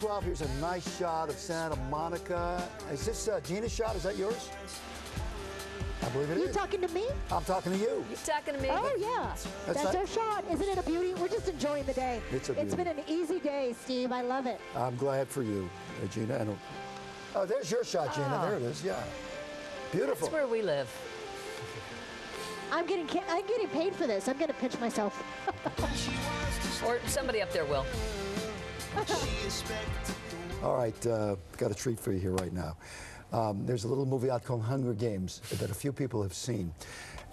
12, here's a nice shot of Santa Monica. Is this uh, Gina's shot? Is that yours? I believe it You is. talking to me? I'm talking to you. You're talking to me? Oh yeah, That's that's, not- our shot. Isn't it a beauty? We're just enjoying the day. It's a beauty. It's been an easy day, Steve. I love it. I'm glad for you, uh, Gina. And, oh, there's your shot, Gina. Oh. There it is. Yeah. Beautiful. That's where we live. I'm getting I'm getting paid for this. I'm gonna pinch myself. Or somebody up there will. All right, uh, got a treat for you here right now. Um, there's a little movie out called Hunger Games that a few people have seen.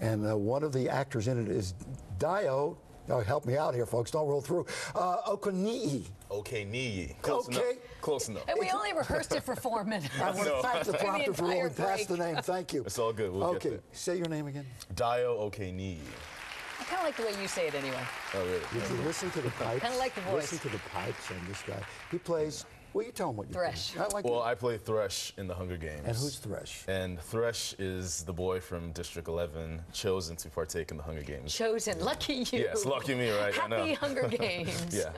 And uh, one of the actors in it is Dio. Oh, help me out here, folks. Don't roll through. Uh, Okoni'i. Okay, Nii. Close Okay. enough. Close enough. And we only rehearsed it for four minutes. I want to No. thank the the prompter for entire rolling past the name. Thank you. It's all good. We'll okay, there. say your name again. Dio Okay Nii. I kind of like the way you say it anyway. Oh, really? Did you listen to the pipes? Kinda like the voice. Listen to the pipes on this guy. He plays. Well, you tell him what you Thresh. think. I like Well, it. I play Thresh in the Hunger Games. And who's Thresh? And Thresh is the boy from District 11 chosen to partake in the Hunger Games. Chosen. Lucky you. Yes, lucky me, right? I Happy know. Hunger Games. Yeah.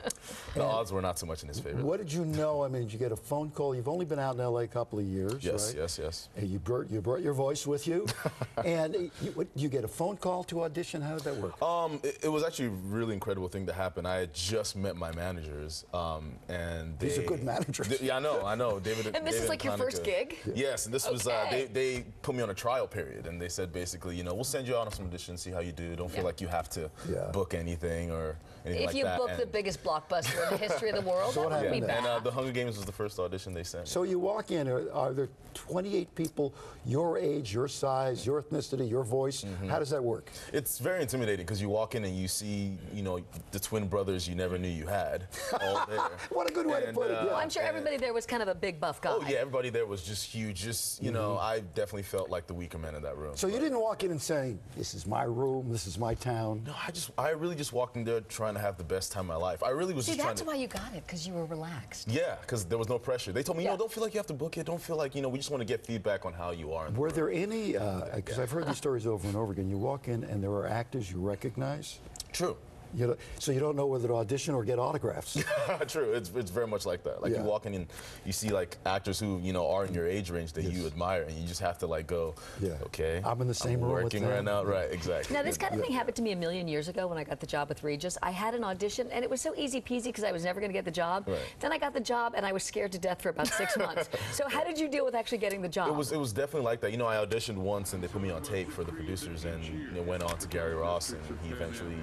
The odds were not so much in his favor. What did you know? I mean, did you get a phone call? You've only been out in L.A. a couple of years, Yes, right? yes, yes. And you brought, you brought your voice with you. and you, what, you get a phone call to audition? How did that work? Um, it, it was actually a really incredible thing to happen. I had just met my managers, um, and they, These are good managers. Th- yeah, I know, I know. David. And this is David like your first Hanukkah. gig? Yes, and this was uh, they, they put me on a trial period, and they said basically, you know, we'll send you out on some auditions, see how you do. Don't feel Yeah. like you have to Yeah. book anything or anything If like you that. book the biggest blockbuster in the history of the world, So that would be happened bad. and uh, the Hunger Games was the first audition they sent. So you walk in, are, are there 28 people your age, your size, your ethnicity, your voice? Mm-hmm. How does that work? It's very intimidating because you walk in and you see, you know, the twin brothers you never knew you had all there. What a good way to And, put it, uh, yeah. Well, I'm sure everybody there was kind of a big buff guy. Oh yeah, everybody there was just huge. Just you know, I definitely felt like the weaker man in that room. Mm-hmm. So you didn't walk in and say, "This is my room. This is my town." No, I just, I really just walked in there trying to have the best time of my life. I really was See, just trying that's to. why you got it, because you were relaxed. Yeah, because there was no pressure. They told me, you Yeah. know, don't feel like you have to book it. Don't feel like, you know, we just want to get feedback on how you are. in the Were room." there any? Because I've heard these stories over and over again. You walk in and there are actors you recognize. True. You know, so you don't know whether to audition or get autographs. True. It's, it's very much like that. Like Yeah. you walk in and you see like actors who you know are in your age range that you admire, and you just have to like go, Yeah. okay, I'm in the same room with working them." right now, right? Exactly. Now, this kind of thing happened to me a million years ago when I got the job with Regis. I had an audition, and it was so easy peasy because I was never going to get the job. Right. Then I got the job, and I was scared to death for about six months. So, how did you deal with actually getting the job? It was it was definitely like that. You know, I auditioned once and they put me on tape for the producers, and it went on to Gary Ross, and he eventually,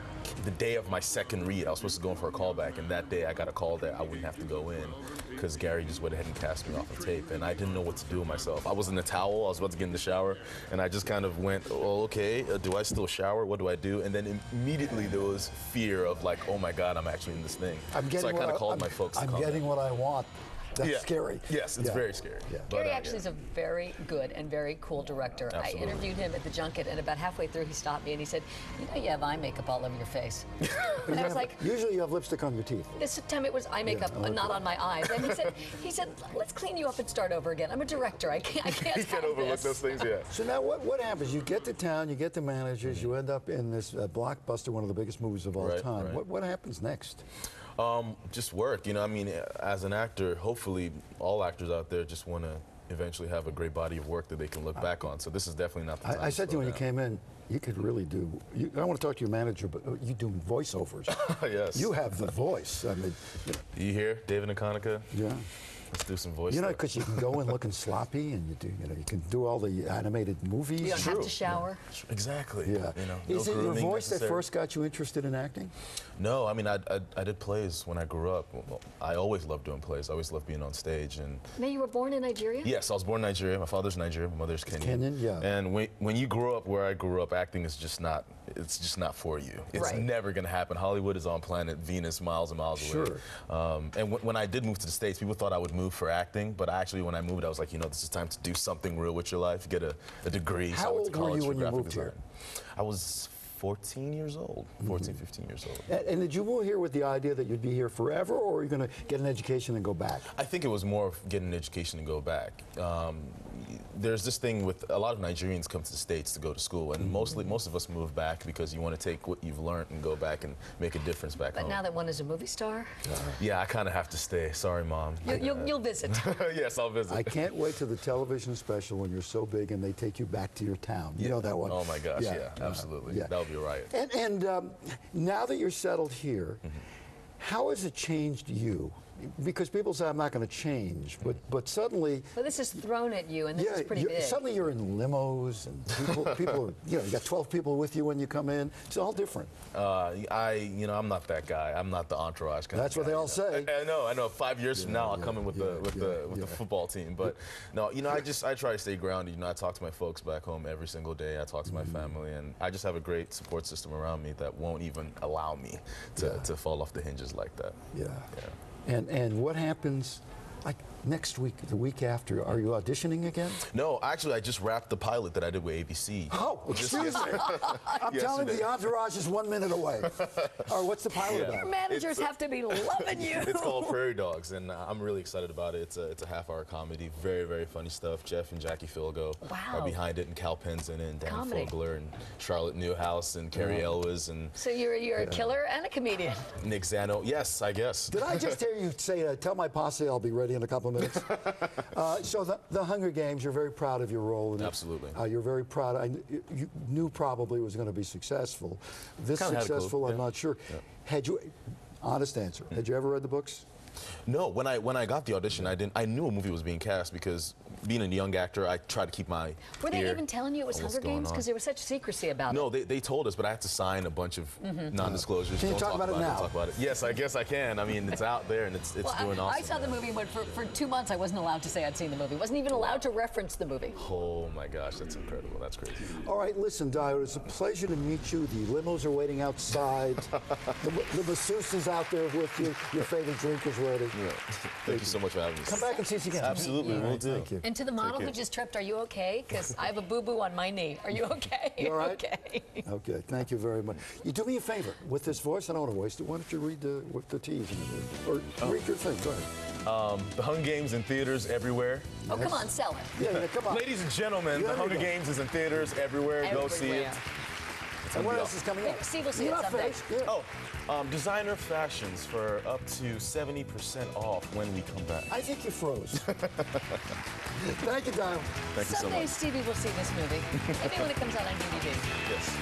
the day of my second read, I was supposed to go in for a callback, and that day I got a call that I wouldn't have to go in because Gary just went ahead and cast me off the tape, and I didn't know what to do with myself. I was in the towel, I was about to get in the shower, and I just kind of went, oh, okay, uh, do I still shower? What do I do? And then immediately there was fear of like, oh my God, I'm actually in this thing. I'm getting so I kind of called I'm, my folks. I'm getting in. what I want. That's Yeah. scary. Yes, it's Yeah. very scary. Yeah. But, Gary uh, actually yeah. is a very good and very cool director. Absolutely. I interviewed him at the junket, and about halfway through, he stopped me and he said, "You know, you have eye makeup all over your face." and I was like, Usually you have lipstick on your teeth. This time it was eye makeup, okay. not on my eyes. And he said, "He said, let's clean you up and start over again. I'm a director. I can't. I can't. You can't overlook this." those things, yeah. So now what, what happens? You get to town, you get the managers, you end up in this uh, blockbuster, one of the biggest movies of all Right, time. right. What, what happens next? Um, just work. You know, I mean, as an actor, hopefully all actors out there just want to eventually have a great body of work that they can look back on. So this is definitely not the time. I, I said to you when you came in, you could really do. You, I want to talk to your manager, but uh, you do voiceovers. down. yes. you have the voice. I mean, you know, You hear David and Conica? yeah. Let's do some voice. You know, because you can go in looking sloppy, and you do. You know, you can do all the animated movies. You don't have to shower. exactly. Yeah. You know, Is no it your grooming voice that first got you interested in acting? No, I mean, I, I, I did plays when I grew up. Well, I always loved doing plays. I always loved being on stage. And Now you were born in Nigeria. yes, I was born in Nigeria. My father's Nigerian. My mother's Kenyan. Kenyan, yeah. And when, when you grow up where I grew up, acting is just not. It's just not for you. It's Right. never gonna happen. Hollywood is on planet Venus, miles and miles away. Sure. Um, and w- when I did move to the states, people thought I would move for acting, but actually, when I moved, I was like, you know, this is time to do something real with your life. Get a, a degree. so How to old were you when you moved here? I was 14 years old. 14, 15 years old. And, and did you move here with the idea that you'd be here forever, or are you going to get an education and go back? I think it was more of getting an education and go back. Um, there's this thing with a lot of Nigerians come to the states to go to school, and mostly most of us move back because you want to take what you've learned and go back and make a difference back But home. now that one is a movie star, yeah, I kind of have to stay. Sorry, mom. you, you'll, you'll visit. yes, I'll visit. I can't wait to the television special when you're so big and they take you back to your town. You know that one? Oh my gosh, yeah, uh, absolutely. yeah. That'll be a riot. And, and um, now that you're settled here, how has it changed you? Because people say I'm not going to change, but but suddenly, Well, this is thrown at you, and this yeah, is pretty you're- big. suddenly you're in limos and people, people, are, you know, you got 12 people with you when you come in. It's all different. Uh, I, you know, I'm not that guy. I'm not the entourage kind That's of what they all know. say. I, I know, I know. Five years from now, I'll come in with yeah, the with yeah, the with yeah. the football team. But no, you know, I just I try to stay grounded. You know, I talk to my folks back home every single day. I talk to my Mm-hmm. family, and I just have a great support system around me that won't even allow me to, Yeah. to fall off the hinges like that. Yeah. Yeah. And and what happens, like next week, the week after? Are you auditioning again? No, actually, I just wrapped the pilot that I did with ABC. Oh, excuse me. I'm telling you, the entourage is one minute away. Or what's the pilot Yeah. about? Managers It's, uh, have to be loving you. It's called Prairie Dogs, and uh, I'm really excited about it. It's a, it's a half-hour comedy, very, very funny stuff. Jeff and Jackie Filgo Wow. are behind it, and Kal Penn's in it, and Danny Comedy. Fogler, and Charlotte Newhouse, and Cary Elwes, and So you're you're a killer and a comedian. Nick Zano. Yes, I guess. Did I just hear you say, uh, tell my posse I'll be ready in a couple of minutes? uh, so the, the Hunger Games, you're very proud of your role in it. Absolutely. Uh, you're very proud. I, you knew probably it was going to be successful. This Kinda had a clue, successful, I'm yeah. not sure. Had you, honest answer, had you ever read the books? No, when I when I got the audition, I didn't. I knew a movie was being cast because being a young actor, I tried to keep my. Were they ear even telling you it was Hunger Games? Because there was such secrecy about No, it. they, they told us, but I had to sign a bunch of mm-hmm. non-disclosures. Can you Don't talk about it don't now? Talk about it. Yes, I guess I can. I mean, it's out there and it's it's Well, doing I, awesome. I saw the movie, but for, for two months I wasn't allowed to say I'd seen the movie. Wasn't even allowed to reference the movie. Oh my gosh, that's incredible. That's crazy. All right, listen, Dio, it's a pleasure to meet you. The limos are waiting outside. the, the masseuse is out there with you. Your favorite drink is ready. Yeah. Thank you so much for having me. Come back and see us again. Absolutely, we'll do. Thank you. And to the model who just tripped, are you okay? Because I have a boo-boo on my knee. Are you okay? You all right? Okay. Okay, thank you very much. You do me a favor with this voice. I don't want to waste it. Why don't you read the what the T's or Oh. read your thing? Go ahead. Um, the Hunger Games in theaters everywhere. Oh, come on, sell it. Yeah, yeah, come on. Ladies and gentlemen, Yeah, the there Hunger go. Games is in theaters everywhere. Go see it. Everywhere. It's And what else is coming up? Maybe Steve will see You're it someday. finished. Yeah. Oh, um, designer fashions for up to 70% off when we come back. I think you froze. thank you, Dio. Thank you so Someday much. Stevie will see this movie. Maybe when it comes out on DVD. Yes.